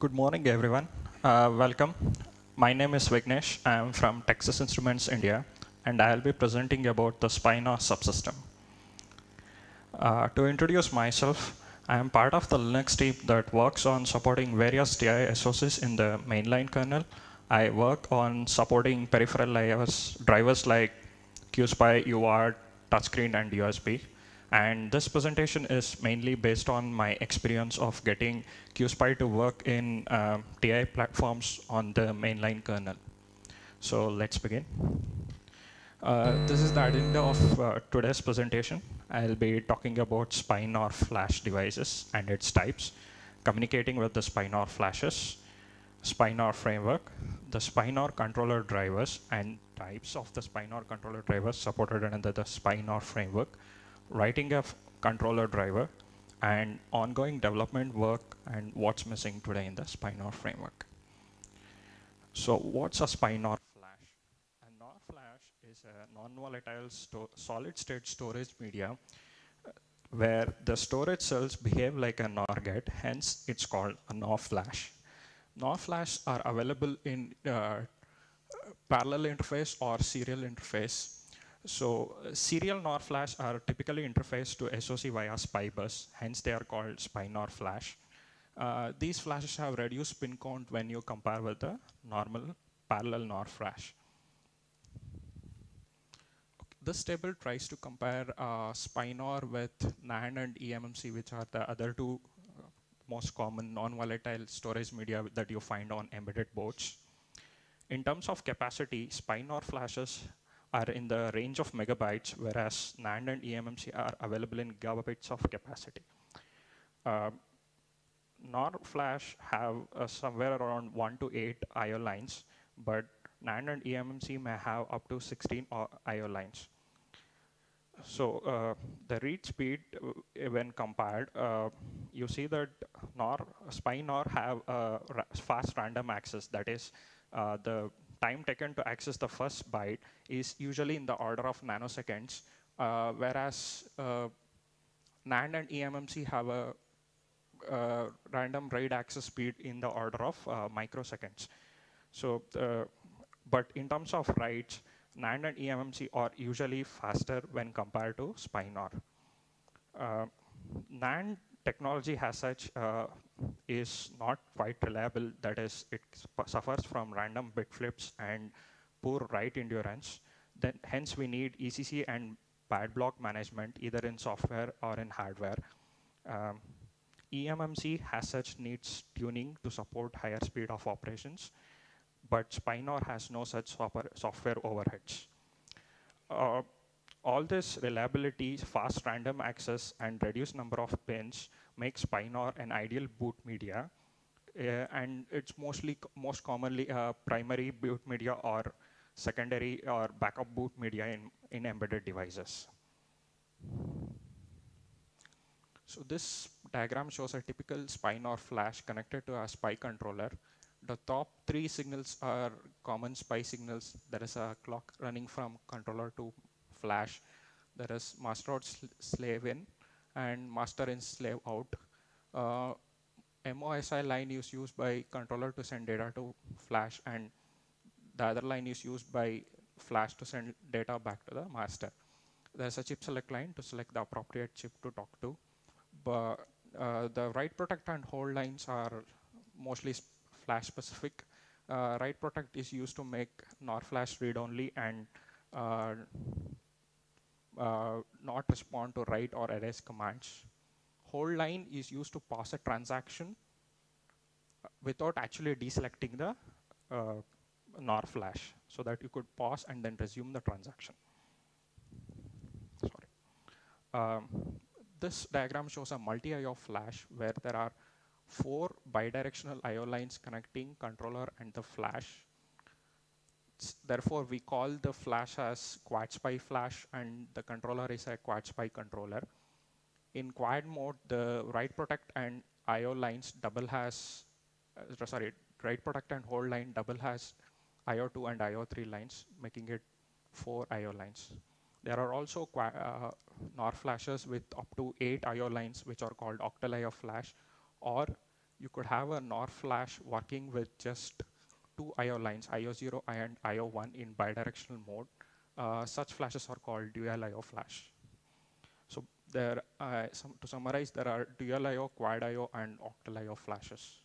Good morning, everyone. Uh, welcome. My name is Vignesh. I am from Texas Instruments, India, and I'll be presenting about the SPI-NOR subsystem. Uh, to introduce myself, I am part of the Linux team that works on supporting various TI SOCs in the mainline kernel. I work on supporting peripheral drivers like QSPI, UART, touchscreen, and USB. And this presentation is mainly based on my experience of getting QSPI to work in um, TI platforms on the mainline kernel. So let's begin. Uh, this is the agenda of uh, today's presentation. I'll be talking about SPINOR flash devices and its types, communicating with the SPINOR flashes, SPINOR framework, the SPINOR controller drivers and types of the SPINOR controller drivers supported under the SPINOR framework, writing a controller driver, and ongoing development work and what's missing today in the SPINOR framework. So what's a SPINOR flash? A NOR flash is a non-volatile solid-state storage media uh, where the storage cells behave like a NOR gate, hence it's called a NOR flash. NOR flash are available in uh, parallel interface or serial interface so uh, serial NOR flash are typically interfaced to SOC via SPI bus, hence they are called SPI NOR flash. Uh, these flashes have reduced pin count when you compare with the normal parallel NOR flash. This table tries to compare uh, SPINOR with NAND and eMMC, which are the other two uh, most common non-volatile storage media that you find on embedded boards. In terms of capacity, SPINOR flashes are in the range of megabytes, whereas NAND and eMMC are available in gigabytes of capacity. Uh, NOR flash have uh, somewhere around 1 to 8 I.O. lines, but NAND and eMMC may have up to 16 I.O. lines. So uh, the read speed, uh, when compared, uh, you see that NOR, SPI NOR have fast random access, that is, uh, the time taken to access the first byte is usually in the order of nanoseconds, uh, whereas uh, NAND and eMMC have a uh, random write access speed in the order of uh, microseconds. So, uh, but in terms of writes, NAND and eMMC are usually faster when compared to SPINOR. Uh, NAND technology as such uh, is not quite reliable. That is, it suffers from random bit flips and poor write endurance. Then, hence, we need ECC and bad block management either in software or in hardware. Um, eMMC has such needs tuning to support higher speed of operations, but SPINOR has no such software overheads. Uh, all this reliability, fast random access, and reduced number of pins makes SPINOR an ideal boot media. Uh, and it's mostly, most commonly a primary boot media or secondary or backup boot media in, in embedded devices. So this diagram shows a typical SPINOR flash connected to a SPI controller. The top three signals are common SPI signals. There is a clock running from controller to flash. There is master out slave in and master in slave out. Uh, MOSI line is used by controller to send data to flash and the other line is used by flash to send data back to the master. There's a chip select line to select the appropriate chip to talk to. But uh, the write protect and hold lines are mostly flash specific. Uh, write protect is used to make NOR flash read only and uh, not respond to write or erase commands. Hold line is used to pass a transaction uh, without actually deselecting the uh, NOR flash so that you could pause and then resume the transaction. Sorry. Um, this diagram shows a multi-IO flash where there are four bidirectional IO lines connecting controller and the flash therefore, we call the flash as quad SPI flash and the controller is a quad SPI controller. In quad mode, the write protect and IO lines double has, uh, sorry, write protect and hold line double has IO2 and IO3 lines, making it four IO lines. There are also uh, NOR flashes with up to eight IO lines, which are called octal IO flash, or you could have a NOR flash working with just two I.O. lines, I.O.0 and I.O.1 in bidirectional mode. Uh, such flashes are called dual I.O. flash. So there, uh, to summarize, there are dual I.O., quad I.O., and octal I.O. flashes.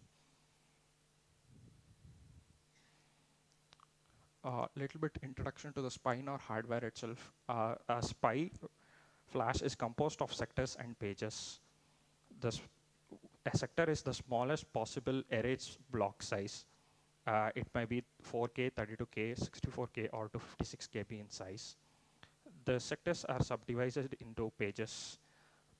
A uh, little bit introduction to the SPI NOR hardware itself. Uh, a SPI flash is composed of sectors and pages. The a sector is the smallest possible array block size. Uh, it may be 4K, 32K, 64K, or 256 KB in size. The sectors are subdivided into pages.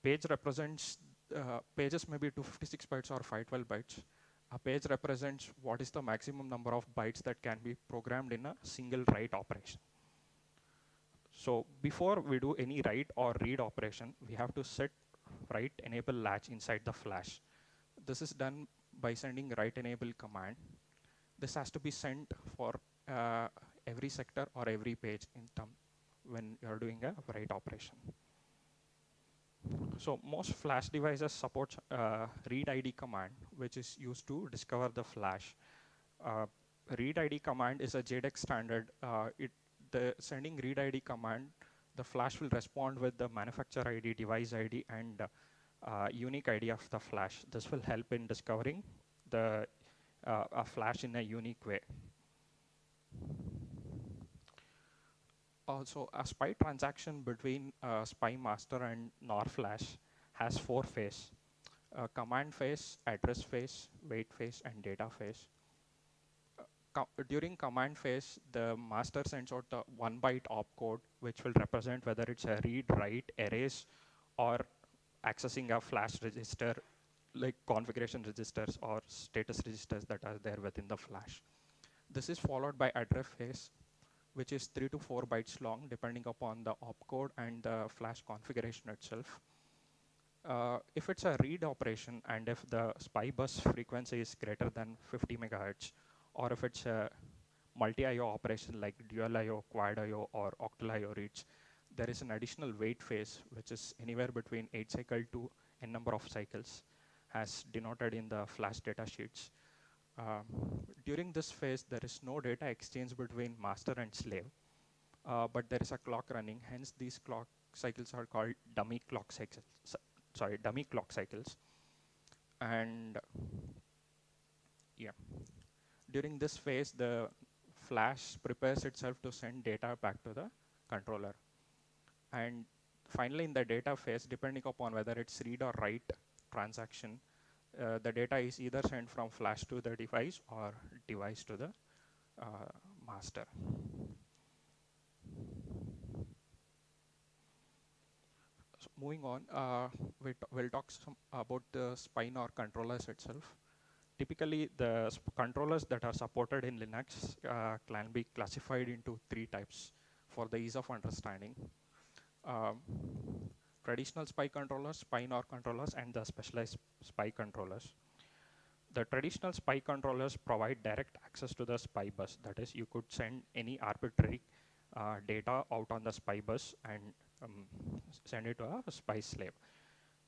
Page represents, uh, pages may be 256 bytes or 512 bytes. A page represents what is the maximum number of bytes that can be programmed in a single write operation. So before we do any write or read operation, we have to set write enable latch inside the flash. This is done by sending write enable command. This has to be sent for uh, every sector or every page in term when you're doing a write operation. So most flash devices support uh, read ID command, which is used to discover the flash. Uh, read ID command is a JEDEC standard. Uh, it the sending read ID command, the flash will respond with the manufacturer ID, device ID, and uh, unique ID of the flash. This will help in discovering the uh, a flash in a unique way. Also, a SPI transaction between uh, SPI master and NOR flash has four phases. Uh, command phase, address phase, wait phase, and data phase. Uh, during command phase, the master sends out the one byte opcode, which will represent whether it's a read, write, erase, or accessing a flash register like configuration registers or status registers that are there within the flash. This is followed by address phase, which is three to four bytes long, depending upon the opcode and the flash configuration itself. Uh, if it's a read operation and if the SPI bus frequency is greater than 50 megahertz, or if it's a multi-IO operation like dual IO, quad IO, or octal IO reads, there is an additional wait phase, which is anywhere between 8 cycle to n number of cycles, as denoted in the flash data sheets. Um, during this phase, there is no data exchange between master and slave, uh, but there is a clock running. Hence, these clock cycles are called dummy clock cycles. Sorry, dummy clock cycles. And yeah, during this phase, the flash prepares itself to send data back to the controller. And finally, in the data phase, depending upon whether it's read or write transaction, uh, the data is either sent from flash to the device or device to the uh, master. So moving on, uh, we will talk about the SPI NOR controllers itself. Typically, the controllers that are supported in Linux uh, can be classified into three types for the ease of understanding um, traditional SPI controllers, SPI NOR controllers, and the specialized SPI controllers. The traditional SPI controllers provide direct access to the SPI bus. That is, you could send any arbitrary uh, data out on the SPI bus and um, send it to a SPI slave.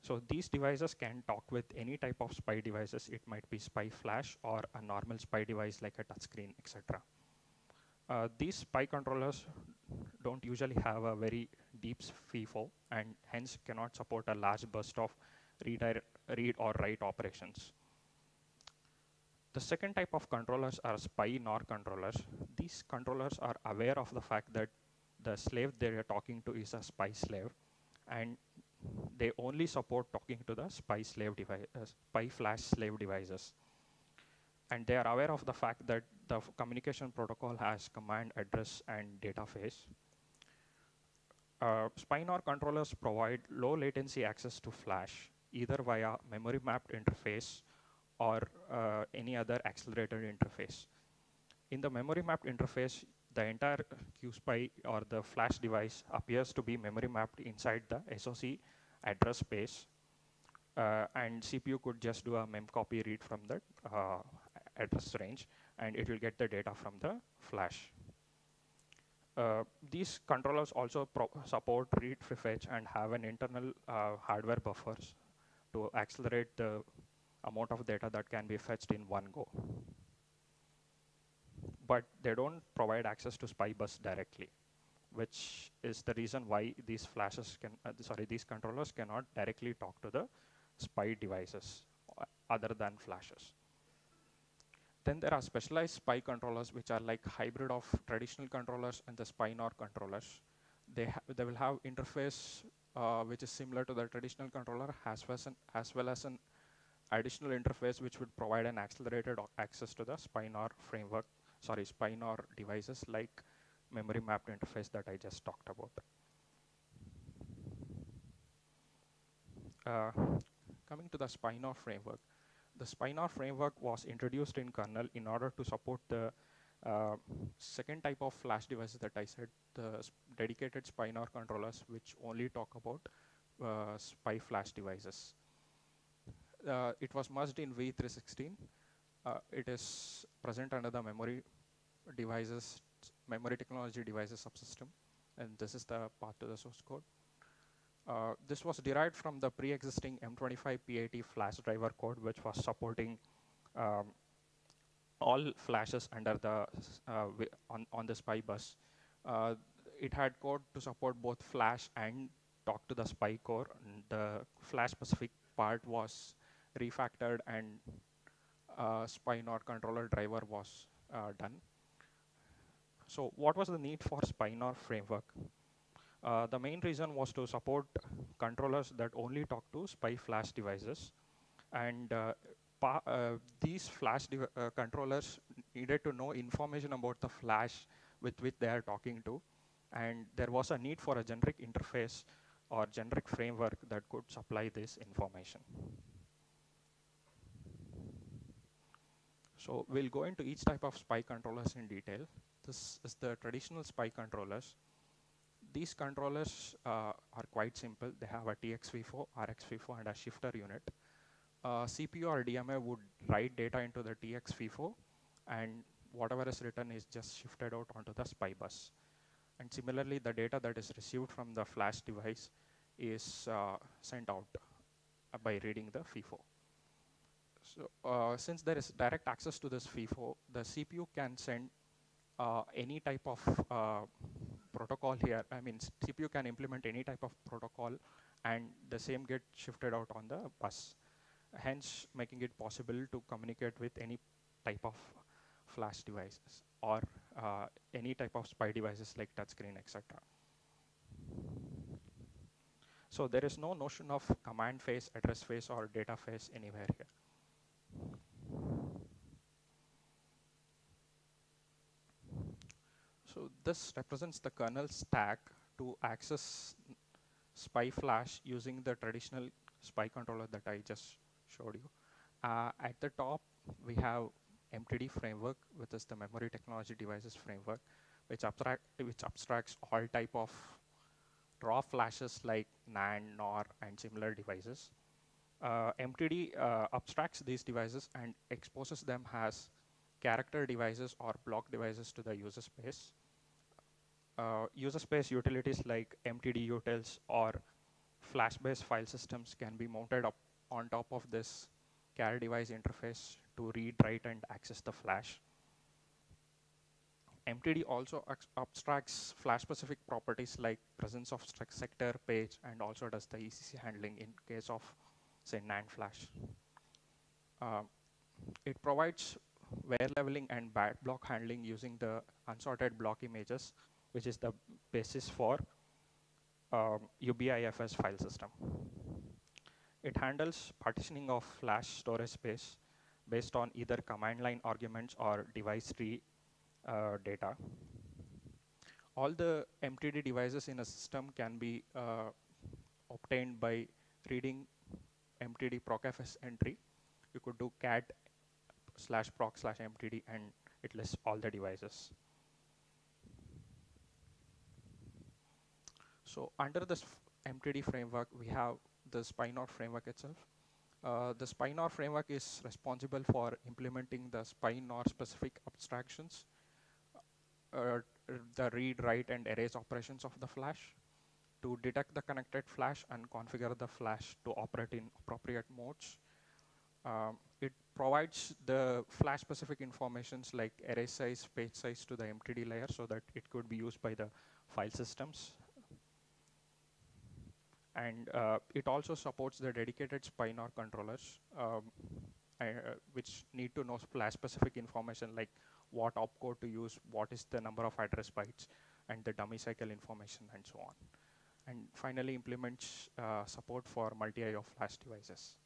So these devices can talk with any type of SPI devices. It might be SPI flash or a normal SPI device like a touchscreen, etc. Uh, these SPI controllers don't usually have a very deep FIFO and hence cannot support a large burst of read, read or write operations. The second type of controllers are SPI NOR controllers. These controllers are aware of the fact that the slave they are talking to is a SPI slave and they only support talking to the SPI slave device, uh, SPI flash slave devices. And they are aware of the fact that the communication protocol has command, address, and data phase uh, SPI controllers provide low latency access to flash, either via memory mapped interface or uh, any other accelerated interface. In the memory mapped interface, the entire QSPI or the flash device appears to be memory mapped inside the SOC address space. Uh, and CPU could just do a memcopy read from that uh, address range, and it will get the data from the flash. Uh, these controllers also support read fetch and have an internal uh, hardware buffers to accelerate the amount of data that can be fetched in one go. But they don't provide access to SPI bus directly, which is the reason why these flashes can, uh, sorry, these controllers cannot directly talk to the SPI devices uh, other than flashes. Then there are specialized SPI controllers, which are like hybrid of traditional controllers and the SPI NOR controllers. They, they will have interface uh, which is similar to the traditional controller as well, as an, as well as an additional interface which would provide an accelerated access to the SPI NOR framework, sorry, SPI NOR devices like memory mapped interface that I just talked about. Uh, coming to the SPI NOR framework, the SPI NOR framework was introduced in kernel in order to support the uh, second type of flash devices that I said, the dedicated SPI NOR controllers, which only talk about uh, SPI flash devices. Uh, it was merged in V316. Uh, it is present under the memory devices, memory technology devices subsystem, and this is the path to the source code. Uh, this was derived from the pre-existing M25 PAT flash driver code, which was supporting um, all flashes under the uh, on on the SPI bus. Uh, it had code to support both flash and talk to the SPI core. And the flash specific part was refactored and uh, SPI NOR controller driver was uh, done. So what was the need for SPI NOR framework? Uh, the main reason was to support controllers that only talk to SPI flash devices. And uh, uh, these flash controllers needed to know information about the flash with which they are talking to. And there was a need for a generic interface or generic framework that could supply this information. So we'll go into each type of SPI controllers in detail. This is the traditional SPI controllers these controllers uh, are quite simple. They have a TX FIFO, RXV4, and a shifter unit. Uh, CPU or DMA would write data into the TX FIFO, and whatever is written is just shifted out onto the SPI bus. And similarly, the data that is received from the flash device is uh, sent out uh, by reading the FIFO. So uh, since there is direct access to this FIFO, the CPU can send uh, any type of protocol here, I mean, CPU can implement any type of protocol and the same get shifted out on the bus. Hence, making it possible to communicate with any type of flash devices or uh, any type of SPI devices like touchscreen, etc. So there is no notion of command phase, address phase, or data phase anywhere here. So this represents the kernel stack to access SPI flash using the traditional SPI controller that I just showed you. Uh, at the top, we have MTD framework, which is the memory technology devices framework, which, abstract, which abstracts all type of raw flashes like NAND, NOR, and similar devices. Uh, MTD uh, abstracts these devices and exposes them as character devices or block devices to the user space uh, user space utilities like MTD utils or flash-based file systems can be mounted up on top of this char device interface to read, write, and access the flash. MTD also abstracts flash-specific properties like presence of sector, page, and also does the ECC handling in case of, say, NAND flash. Uh, it provides wear leveling and bad block handling using the unsorted block images which is the basis for um, UBIFS file system. It handles partitioning of flash storage space based on either command line arguments or device tree uh, data. All the MTD devices in a system can be uh, obtained by reading MTD procfs entry. You could do cat slash proc slash MTD and it lists all the devices. So under this MTD framework, we have the SPI NOR framework itself. Uh, the SPI NOR framework is responsible for implementing the SPI NOR specific abstractions, uh, the read, write, and erase operations of the flash to detect the connected flash and configure the flash to operate in appropriate modes. Um, it provides the flash specific informations like array size, page size to the MTD layer so that it could be used by the file systems. And uh, it also supports the dedicated SPINOR controllers, um, uh, which need to know specific information like what opcode to use, what is the number of address bytes, and the dummy cycle information, and so on. And finally implements uh, support for multi-IO flash devices.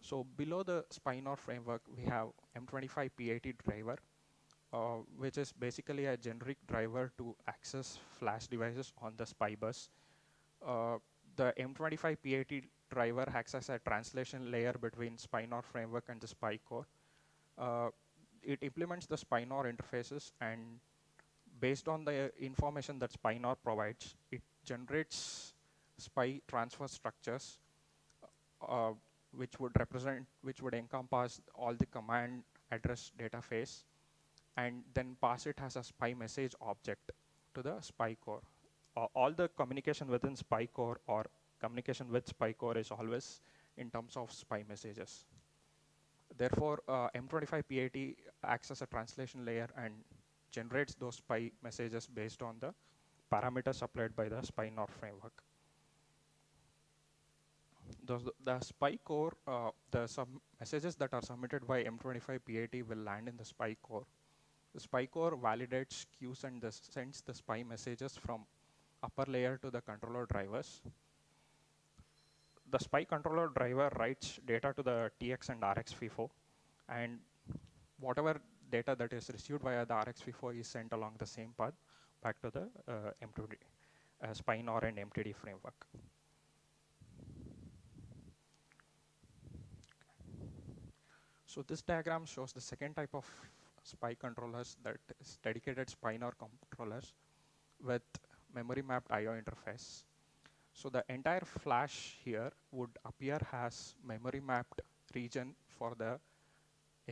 So below the SPINOR framework, we have M25P80 driver, uh, which is basically a generic driver to access flash devices on the SPI bus. Uh, the M25P80 driver acts as a translation layer between SPINOR framework and the SPI core. Uh, it implements the SPINOR interfaces and based on the information that SPINOR provides, it generates SPI transfer structures uh, which would represent, which would encompass all the command address data phase and then pass it as a SPI message object to the SPI core. Uh, all the communication within SPI core or communication with SPI core is always in terms of SPI messages. Therefore, uh, M25P80 acts as a translation layer and generates those SPI messages based on the parameters supplied by the SPINOR framework. The, the SPI core, uh, the messages that are submitted by M25P80 will land in the SPI core. The SPI core validates queues and the sends the SPI messages from upper layer to the controller drivers the SPI controller driver writes data to the TX and RX FIFO, and whatever data that is received via the RX FIFO is sent along the same path back to the uh, MTD, uh, SPINOR and MTD framework. So this diagram shows the second type of SPI controllers that is dedicated SPINOR controllers with memory mapped IO interface. So the entire flash here would appear as memory mapped region for the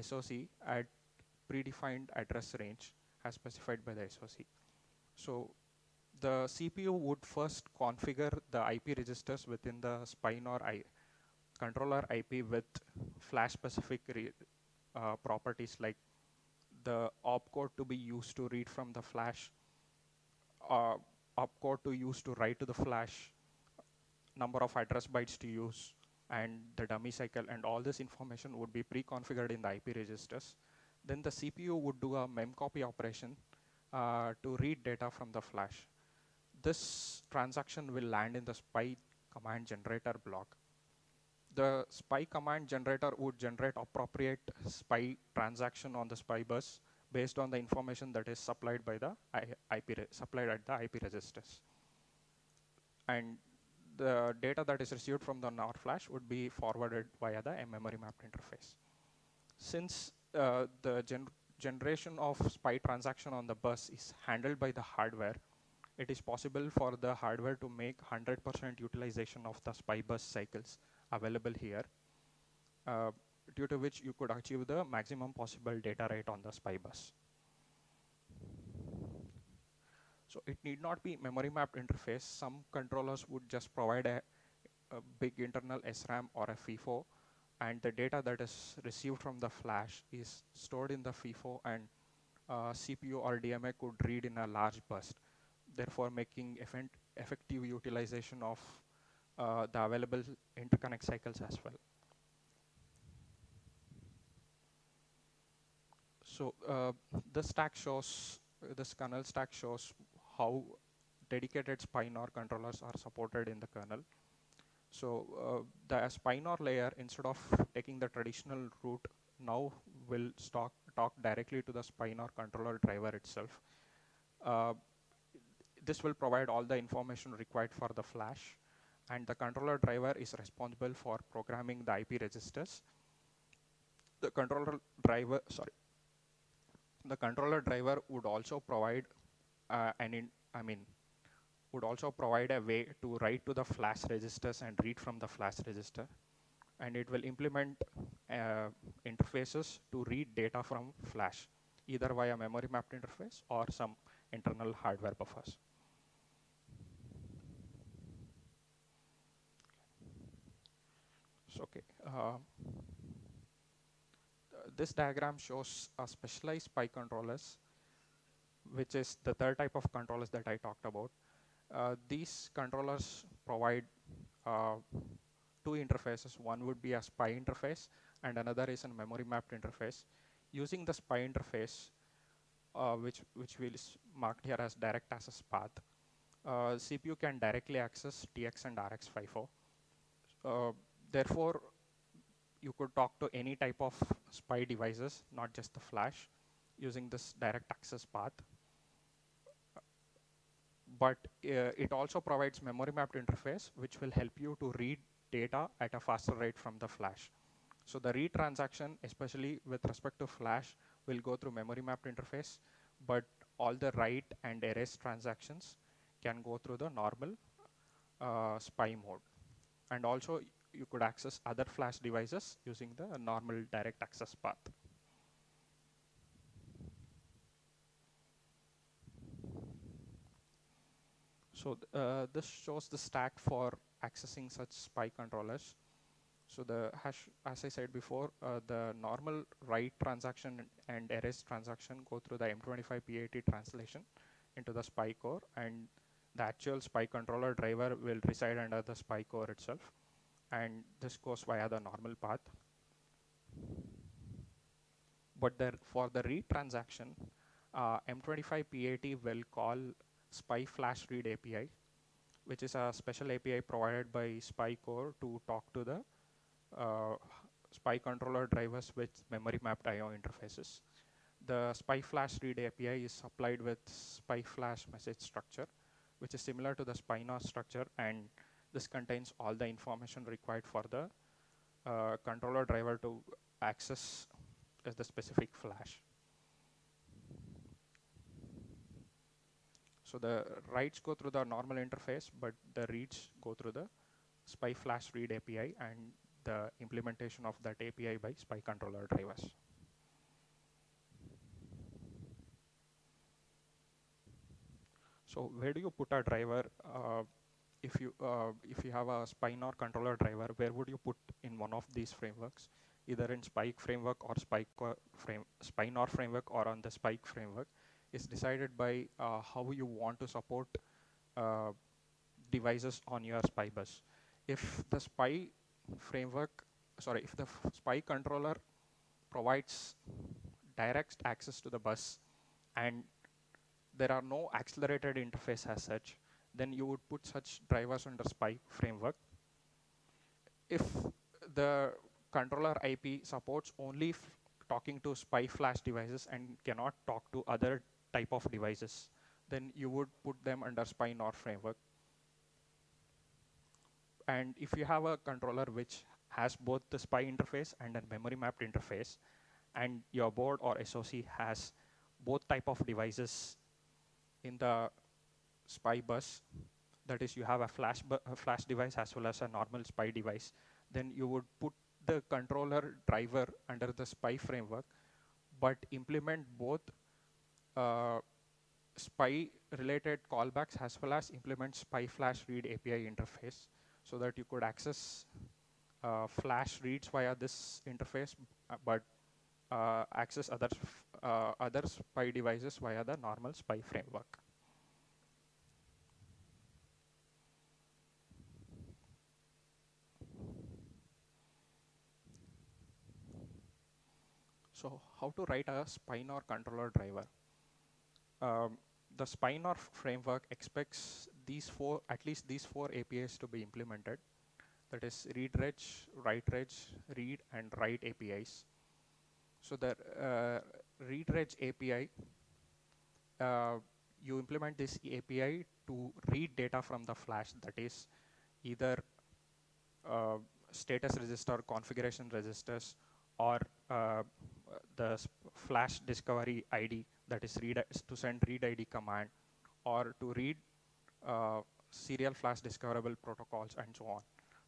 SOC at predefined address range as specified by the SOC. So the CPU would first configure the IP registers within the SPINOR I controller IP with flash specific uh, properties like the opcode to be used to read from the flash, uh, opcode to use to write to the flash, number of address bytes to use, and the dummy cycle, and all this information would be pre-configured in the IP registers. Then the CPU would do a memcopy operation uh, to read data from the flash. This transaction will land in the SPI command generator block. The SPI command generator would generate appropriate SPI transaction on the SPI bus based on the information that is supplied by the IP supplied at the IP registers. And the data that is received from the NOR flash would be forwarded via the memory mapped interface. Since uh, the gen generation of SPI transaction on the bus is handled by the hardware, it is possible for the hardware to make 100% utilization of the SPI bus cycles available here, uh, due to which you could achieve the maximum possible data rate on the SPI bus. So it need not be memory mapped interface. Some controllers would just provide a, a big internal SRAM or a FIFO, and the data that is received from the flash is stored in the FIFO, and uh, CPU or DMA could read in a large burst, therefore making effective utilization of uh, the available interconnect cycles as well. So uh, this stack shows, this kernel stack shows how dedicated SPINOR controllers are supported in the kernel. So uh, the SPINOR layer, instead of taking the traditional route, now will stock, talk directly to the SPINOR controller driver itself. Uh, this will provide all the information required for the flash, and the controller driver is responsible for programming the IP registers. The controller driver, sorry, the controller driver would also provide uh, and in, I mean, would also provide a way to write to the flash registers and read from the flash register. And it will implement uh, interfaces to read data from flash, either via memory mapped interface or some internal hardware buffers. Okay. Uh, this diagram shows a specialized SPI controllers, which is the third type of controllers that I talked about. Uh, these controllers provide uh, two interfaces. One would be a SPI interface and another is a memory mapped interface. Using the SPI interface, uh, which, which will marked here as direct access path, uh, CPU can directly access TX and RX FIFO. Therefore, you could talk to any type of SPI devices, not just the flash, using this direct access path. But uh, it also provides memory mapped interface, which will help you to read data at a faster rate from the flash. So the read transaction, especially with respect to flash, will go through memory mapped interface, but all the write and erase transactions can go through the normal uh, SPI mode. And also you could access other flash devices using the normal direct access path. So uh, this shows the stack for accessing such SPI controllers. So the hash, as I said before, uh, the normal write transaction and erase transaction go through the M25P80 translation into the SPI core and the actual SPI controller driver will reside under the SPI core itself and this goes via the normal path. But for the read transaction, uh, M25P80 will call SPI flash read API, which is a special API provided by SPI core to talk to the uh, SPI controller drivers with memory mapped IO interfaces. The SPI flash read API is supplied with SPI flash message structure, which is similar to the SPI-NOR structure and this contains all the information required for the uh, controller driver to access the specific flash. So the writes go through the normal interface, but the reads go through the SPI flash read API and the implementation of that API by SPI controller drivers. So where do you put a driver uh, if you uh, if you have a SPI-NOR controller driver, where would you put in one of these frameworks, either in Spike framework or Spike frame SPI-NOR framework or on the Spike framework, is decided by uh, how you want to support uh, devices on your SPI bus. If the SPI framework, sorry, if the SPI controller provides direct access to the bus and there are no accelerated interface as such, then you would put such drivers under SPI framework. If the controller IP supports only talking to SPI flash devices and cannot talk to other type of devices, then you would put them under SPI NOR framework. And if you have a controller which has both the SPI interface and a memory mapped interface, and your board or SOC has both type of devices in the SPI bus, that is you have a flash, a flash device as well as a normal SPI device, then you would put the controller driver under the SPI framework, but implement both uh, SPI related callbacks as well as implement SPI flash read API interface so that you could access uh, flash reads via this interface, uh, but uh, access other, uh, other SPI devices via the normal SPI framework. So how to write a SPI-NOR controller driver? Um, the SPI-NOR framework expects these four, at least these four APIs to be implemented. That is read reg, write reg, read and write APIs. So the uh, read reg API, uh, you implement this API to read data from the flash that is either uh, status register, configuration registers, or uh, the flash discovery ID that is read to send read ID command or to read uh, serial flash discoverable protocols and so on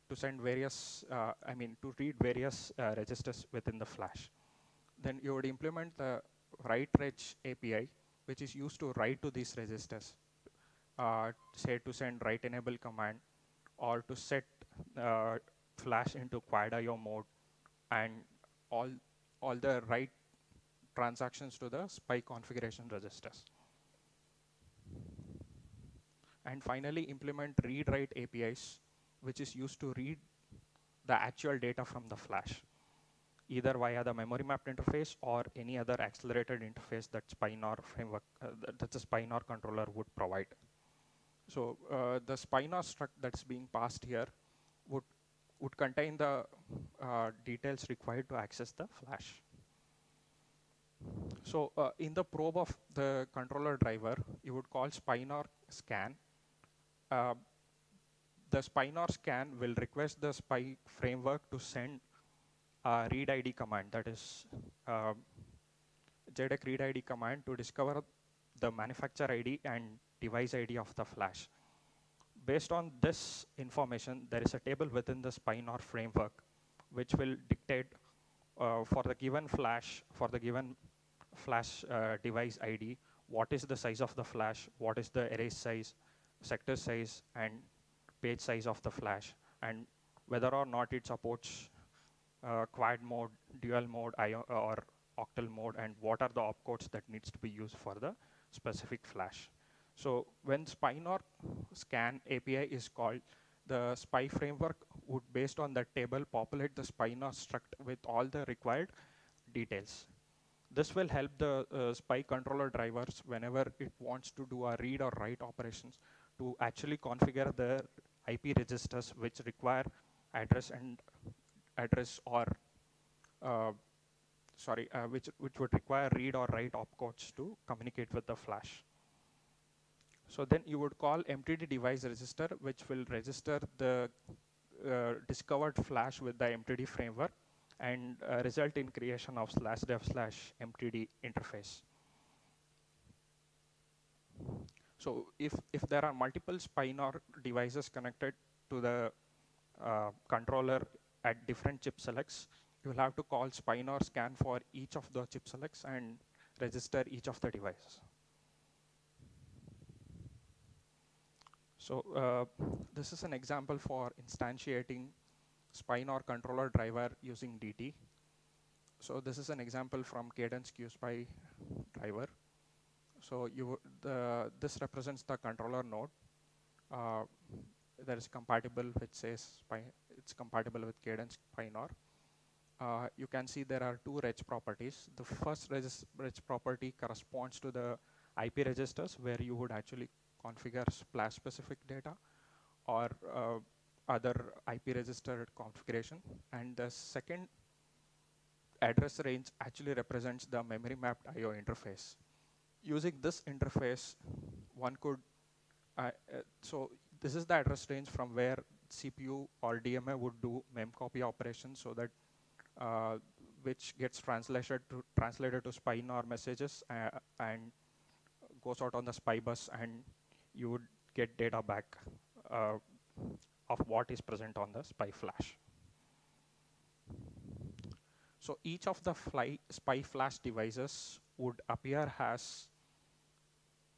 to send various, uh, I mean, to read various uh, registers within the flash. Then you would implement the write reg API, which is used to write to these registers, uh, say to send write enable command or to set uh, flash into quad IO mode and all, all the write transactions to the SPI configuration registers. And finally, implement read-write APIs, which is used to read the actual data from the flash, either via the memory mapped interface or any other accelerated interface that SPINOR framework, uh, that the SPINOR controller would provide. So uh, the SPINOR struct that's being passed here would contain the uh, details required to access the flash. So uh, in the probe of the controller driver, you would call SPINOR scan. Uh, the SPINOR scan will request the SPI framework to send a read ID command, that is uh, JEDEC read ID command to discover the manufacturer ID and device ID of the flash. Based on this information, there is a table within the SPINOR framework which will dictate uh, for the given flash, for the given flash uh, device ID, what is the size of the flash, what is the array size, sector size, and page size of the flash, and whether or not it supports uh, quad mode, dual mode, or octal mode, and what are the opcodes that needs to be used for the specific flash. So when SPINOR scan API is called, the SPI framework would, based on that table, populate the SPINOR struct with all the required details. This will help the uh, SPI controller drivers whenever it wants to do a read or write operations to actually configure the IP registers which require address and address or uh, sorry, uh, which which would require read or write opcodes to communicate with the flash. So then you would call MTD device register, which will register the uh, discovered flash with the MTD framework and uh, result in creation of slash dev slash MTD interface. So if, if there are multiple SPINOR devices connected to the uh, controller at different chip selects, you will have to call SPINOR scan for each of the chip selects and register each of the devices. So uh, this is an example for instantiating SPINOR controller driver using DT. So this is an example from Cadence QSPI driver. So you the this represents the controller node uh, that is compatible which says it's compatible with Cadence SPINOR. Uh, you can see there are two reg properties. The first reg property corresponds to the IP registers where you would actually configure flash specific data or uh, other IP register configuration. And the second address range actually represents the memory mapped IO interface. Using this interface, one could, uh, uh, so this is the address range from where CPU or DMA would do memcopy operations so that uh, which gets translated to translated to SPINOR messages uh, and goes out on the SPI bus and you would get data back uh, of what is present on the SPI flash. So each of the fly, SPI flash devices would appear as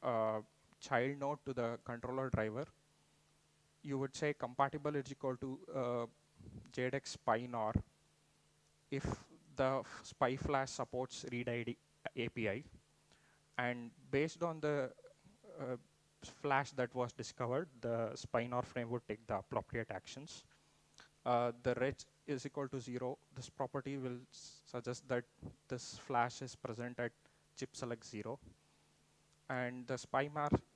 a child node to the controller driver. You would say compatible is equal to uh, JEDEC SPINOR if the SPI flash supports read ID API. And based on the uh, flash that was discovered, the SPINOR frame would take the appropriate actions. Uh, the reg is equal to zero. This property will suggest that this flash is present at chip select zero. And the SPI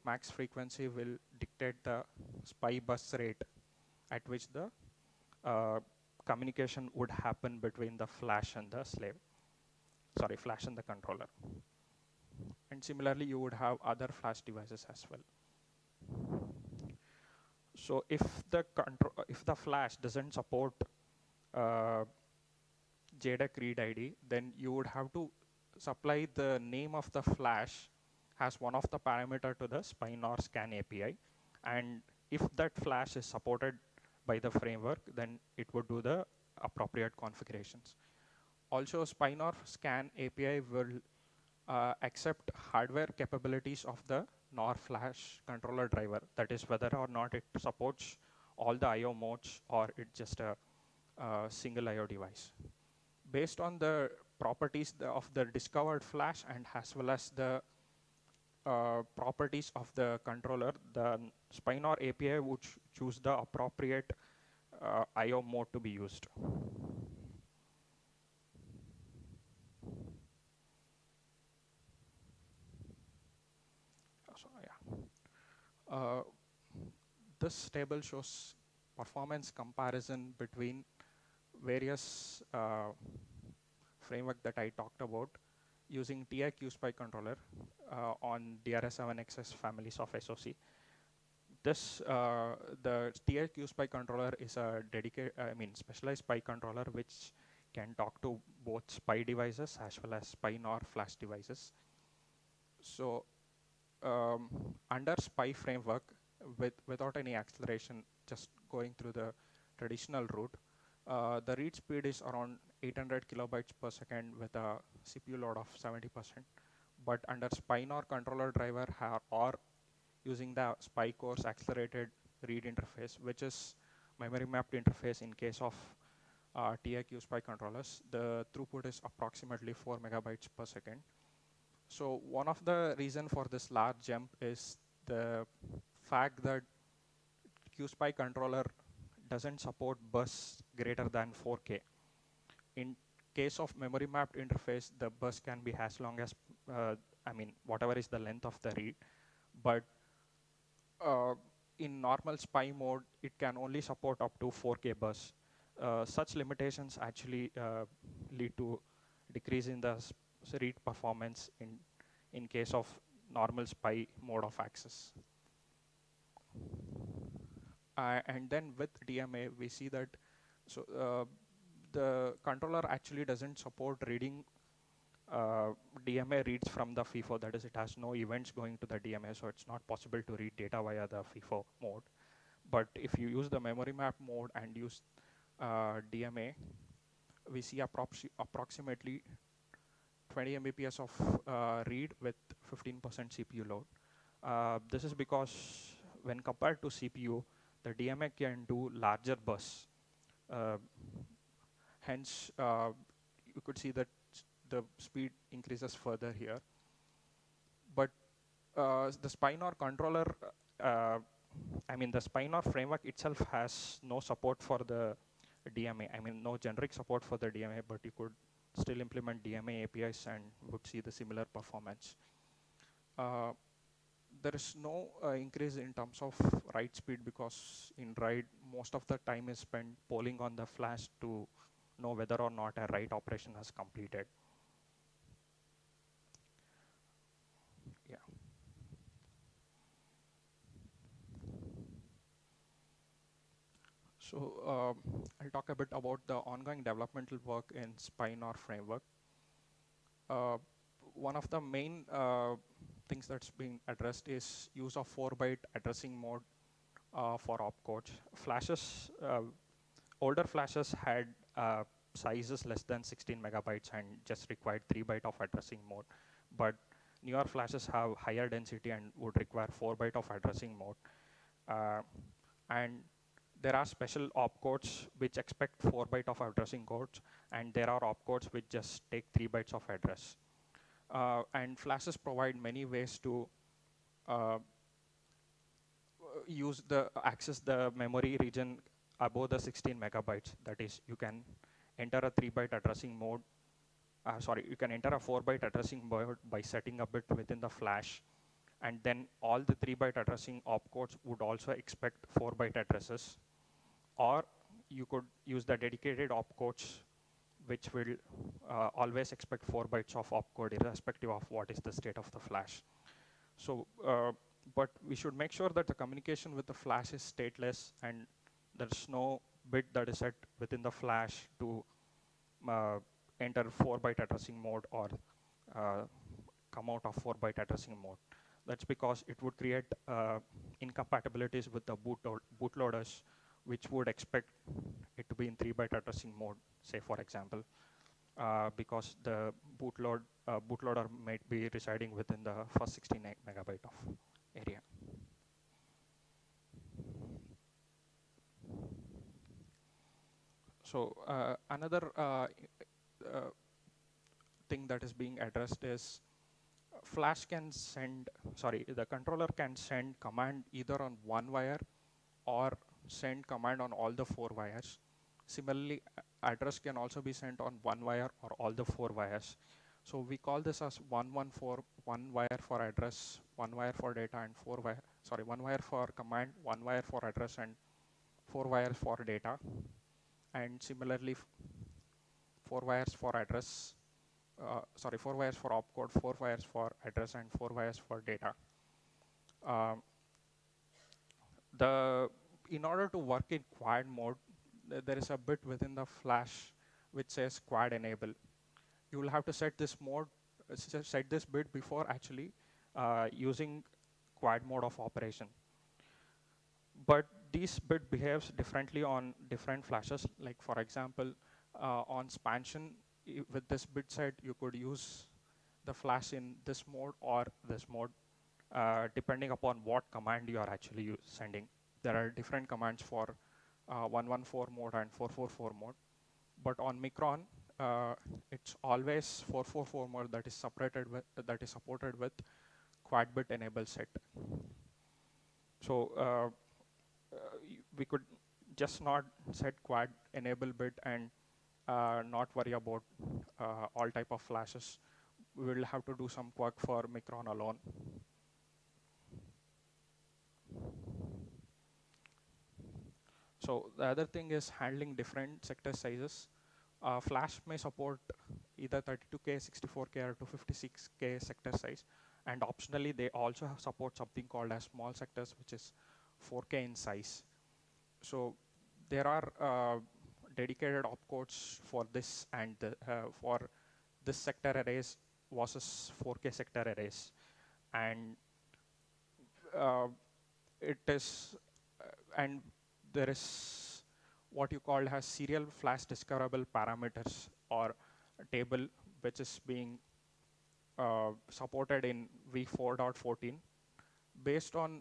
max frequency will dictate the SPI bus rate at which the uh, communication would happen between the flash and the slave. Sorry, flash and the controller. And similarly, you would have other flash devices as well. So if the if the flash doesn't support uh, JEDEC read ID, then you would have to supply the name of the flash as one of the parameter to the SPINOR scan API. And if that flash is supported by the framework, then it would do the appropriate configurations. Also, SPINOR scan API will uh, accept hardware capabilities of the NOR flash controller driver. That is whether or not it supports all the IO modes or it's just a single IO device. Based on the properties of the discovered flash and as well as the uh, properties of the controller, the Spinor API would ch choose the appropriate uh, I.O. mode to be used. So, yeah. Uh, this table shows performance comparison between various uh, framework that I talked about using TI QSPI controller uh, on DRA7xx families of SOC. This, uh, the TI QSPI controller is a dedicated, I mean, specialized SPI controller which can talk to both SPI devices as well as SPI NOR flash devices. So um, under SPI framework, with, without any acceleration, just going through the traditional route, uh, the read speed is around 800 kilobytes per second with a CPU load of 70%. But under SPI SPINOR controller driver or using the SPI course accelerated read interface, which is memory mapped interface in case of uh, TI QSPI controllers, the throughput is approximately 4 megabytes per second. So one of the reason for this large jump is the fact that QSPI controller doesn't support bus greater than 4K. In case of memory mapped interface, the bus can be as long as, uh, I mean, whatever is the length of the read. But uh, in normal SPI mode, it can only support up to 4K bus. Uh, such limitations actually uh, lead to decrease in the read performance in, in case of normal SPI mode of access. Uh, and then with DMA, we see that so uh, the controller actually doesn't support reading uh, DMA reads from the FIFO. That is, it has no events going to the DMA, so it's not possible to read data via the FIFO mode. But if you use the memory map mode and use uh, DMA, we see approx approximately 20 Mbps of uh, read with 15% CPU load. Uh, this is because when compared to CPU, the DMA can do larger bus. Uh, hence, you could see that the speed increases further here. But uh, the SPI NOR controller, uh, I mean, the SPI NOR framework itself has no support for the DMA. I mean, no generic support for the DMA, but you could still implement DMA APIs and would see the similar performance. Uh, there is no uh, increase in terms of write speed because in write most of the time is spent polling on the flash to know whether or not a write operation has completed. So uh, I'll talk a bit about the ongoing developmental work in SPI NOR framework. Uh, one of the main uh, things that's being addressed is use of 4-byte addressing mode uh, for opcodes. Flashes, uh, older flashes had uh, sizes less than 16 megabytes and just required 3-byte of addressing mode. But newer flashes have higher density and would require 4-byte of addressing mode. Uh, and there are special opcodes which expect 4 byte of addressing codes, and there are opcodes which just take 3 bytes of address. Uh, and flashes provide many ways to uh, use the access the memory region above the 16 megabytes. That is, you can enter a 3-byte addressing mode. Uh, sorry, you can enter a 4-byte addressing mode by setting a bit within the flash. And then all the 3-byte addressing opcodes would also expect 4-byte addresses. Or you could use the dedicated opcodes which will uh, always expect four bytes of opcode irrespective of what is the state of the flash. So, uh, but we should make sure that the communication with the flash is stateless and there's no bit that is set within the flash to uh, enter four byte addressing mode or uh, come out of four byte addressing mode. That's because it would create uh, incompatibilities with the boot bootloaders which would expect it to be in 3 byte addressing mode, say for example, uh, because the bootload, uh, bootloader might be residing within the first 16 megabyte of area. So uh, another uh, uh, thing that is being addressed is Flash can send, sorry, the controller can send command either on one wire or send command on all the four wires. Similarly, address can also be sent on one wire or all the four wires. So we call this as 114, one wire for address, one wire for data, and four wire, sorry, one wire for command, one wire for address, and four wires for data. And similarly, four wires for address, uh, sorry, four wires for opcode, four wires for address, and four wires for data. Um, the in order to work in quad mode, th there is a bit within the flash which says quad enable. You will have to set this mode, uh, set this bit before actually uh, using quad mode of operation. But this bit behaves differently on different flashes. Like for example, uh, on spansion, with this bit set, you could use the flash in this mode or this mode, uh, depending upon what command you are actually sending. There are different commands for uh, 114 mode and 444 mode. But on Micron, uh, it's always 444 mode that is separated with, that is supported with quad bit enable set. So uh, we could just not set quad enable bit and uh, not worry about uh, all type of flashes. We will have to do some work for Micron alone. So the other thing is handling different sector sizes. Uh, Flash may support either 32K, 64K, or 256K sector size. And optionally, they also support something called as small sectors, which is 4K in size. So there are uh, dedicated opcodes for this and uh, for this sector erase versus 4K sector erase. And uh, it is, uh, and there is what you call as serial flash discoverable parameters or table which is being uh, supported in v4.14 based on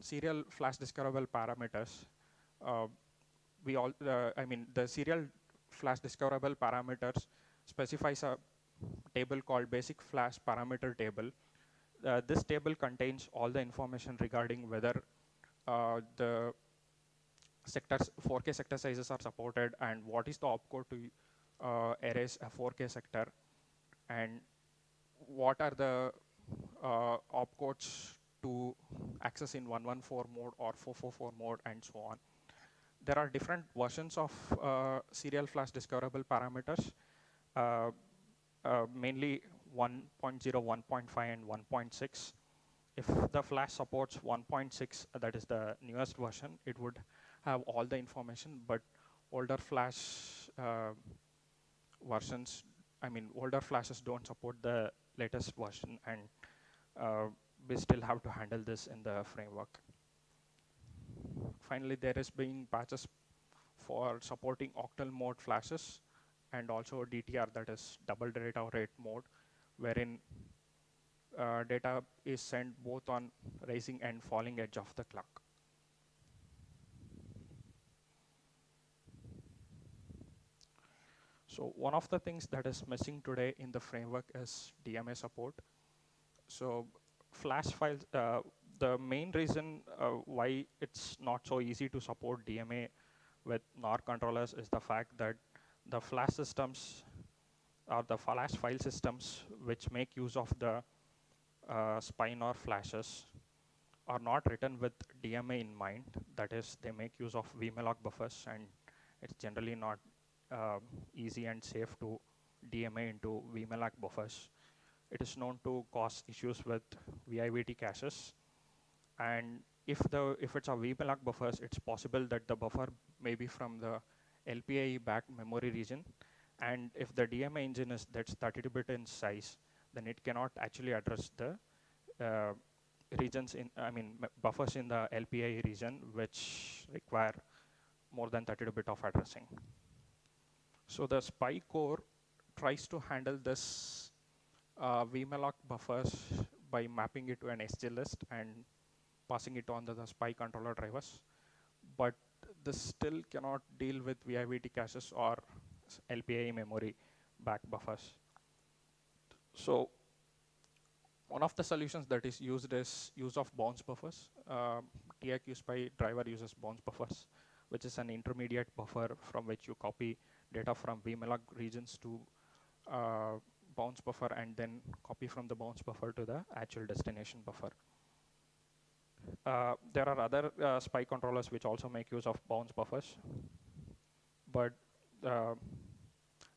serial flash discoverable parameters uh, we all, uh, I mean, the serial flash discoverable parameters specifies a table called basic flash parameter table. Uh, this table contains all the information regarding whether uh, the sectors 4K sector sizes are supported and what is the opcode to uh, erase a 4K sector and what are the uh, opcodes to access in 114 mode or 444 mode and so on there are different versions of uh, serial flash discoverable parameters, uh, uh, mainly 1.0, 1.5, and 1.6. If the flash supports 1.6, that is the newest version, it would have all the information, but older flash uh, versions, I mean, older flashes don't support the latest version, and uh, we still have to handle this in the framework finally, there is being patches for supporting octal mode flashes and also DTR, that is double data rate mode, wherein uh, data is sent both on rising and falling edge of the clock. So one of the things that is missing today in the framework is DMA support. So flash files, uh, the main reason uh, why it's not so easy to support DMA with NOR controllers is the fact that the flash systems or the flash file systems which make use of the uh, SPI-NOR flashes are not written with DMA in mind. That is, they make use of vmalloc buffers, and it's generally not uh, easy and safe to DMA into vmalloc buffers. It is known to cause issues with VIVT caches, and if the if it's a vmalloc buffers, it's possible that the buffer may be from the LPAE backed memory region. And if the DMA engine is that's 32-bit in size, then it cannot actually address the uh, regions in, I mean, buffers in the LPAE region, which require more than 32-bit of addressing. So the SPI core tries to handle this uh, vmalloc buffers by mapping it to an SG list and passing it on to the SPI controller drivers. But this still cannot deal with VIVT caches or LPAE memory back buffers. So one of the solutions that is used is use of bounce buffers. Uh, TIQ driver uses bounce buffers, which is an intermediate buffer from which you copy data from vmalloc regions to uh, bounce buffer and then copy from the bounce buffer to the actual destination buffer. Uh, there are other uh, SPI controllers which also make use of bounce buffers, but uh,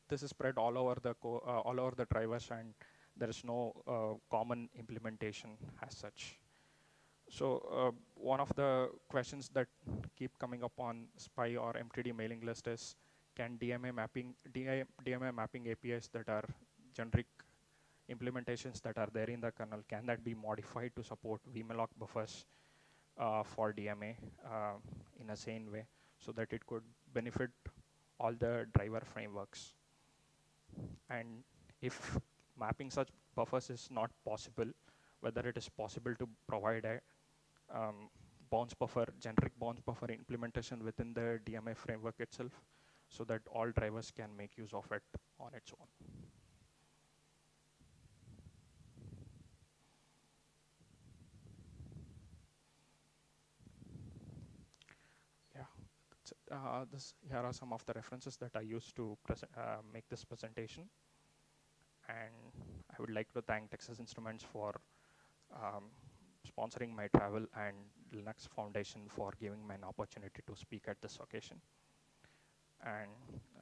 this is spread all over the uh, all over the drivers and there is no uh, common implementation as such. So one of the questions that keep coming up on SPI or MTD mailing list is, can DMA mapping, DMA mapping APIs that are generic implementations that are there in the kernel, can that be modified to support vmalloc buffers uh, for DMA uh, in a sane way so that it could benefit all the driver frameworks? And if mapping such buffers is not possible, whether it is possible to provide a um, bounce buffer, generic bounce buffer implementation within the DMA framework itself so that all drivers can make use of it on its own. Yeah, uh, this, here are some of the references that I used to uh, make this presentation and I would like to thank Texas Instruments for um, sponsoring my travel and Linux Foundation for giving me an opportunity to speak at this occasion. And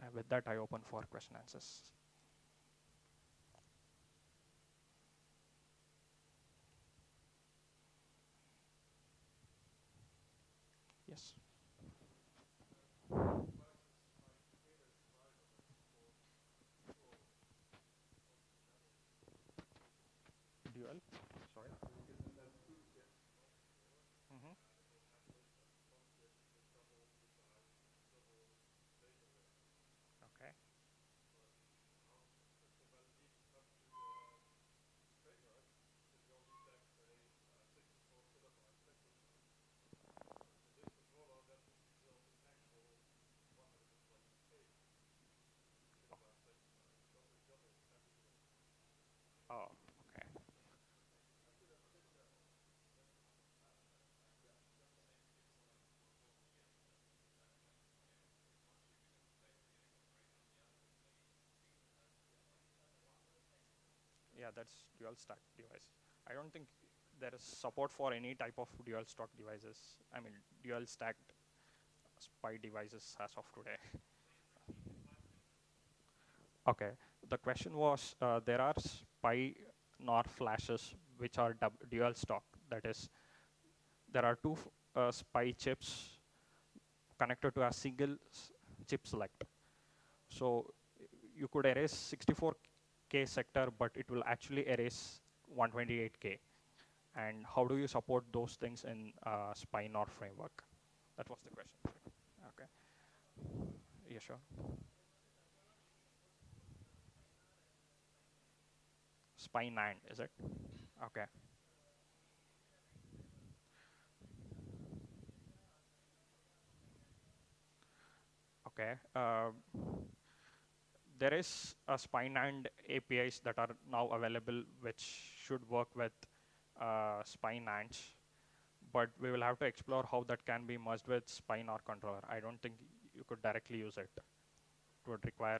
uh, with that, I open for question answers. Yes. Yeah, that's dual stack device. I don't think there is support for any type of dual stack devices. I mean, dual stacked SPI devices as of today. okay, the question was, uh, there are SPI NOR flashes which are dual stack. That is, there are two uh, SPI chips connected to a single chip select. So you could erase 64 K sector, but it will actually erase 128K. And how do you support those things in uh, SPI NOR framework? That was the question. Okay. Yeah, sure. SPI NAND, is it? Okay. Okay. Uh, there is a SPI NAND APIs that are now available which should work with uh, SPI NANDs, but we will have to explore how that can be merged with SPI NOR controller. I don't think you could directly use it. It would require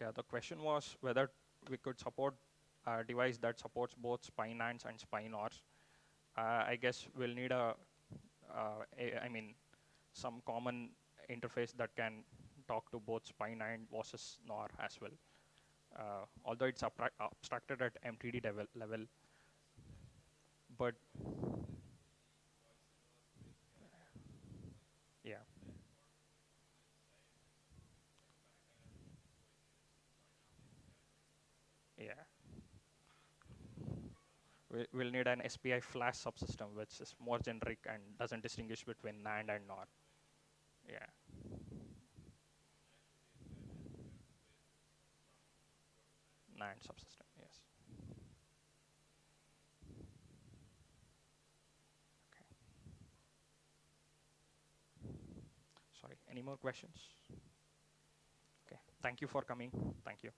Yeah, the question was whether we could support a device that supports both SPI NANDs and SPI NORs. Uh, I guess we'll need a, uh, a, I mean, some common interface that can talk to both SPI NAND versus NOR as well. Uh, although it's abstracted at MTD level, level, but yeah. Yeah. We, we'll need an SPI flash subsystem, which is more generic and doesn't distinguish between NAND and NOR. Yeah. NAND subsystem, yes. Okay. Sorry, any more questions? Okay, thank you for coming. Thank you.